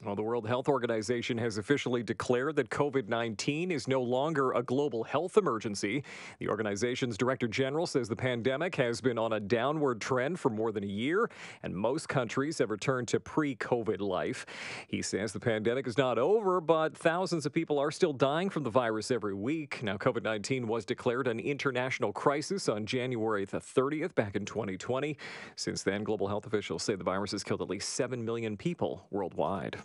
news. Well, the World Health Organization has officially declared that COVID 19 is no longer a global health emergency. The organization's director general says the pandemic has been on a downward trend for more than a year, and most countries have returned to pre COVID life. He says the pandemic is not over, but thousands of people are still dying from the virus every week. Now, COVID 19 was declared an international crisis on January the 30th back in 2020. Since then, global health officials say the virus has killed at least 7 million people worldwide.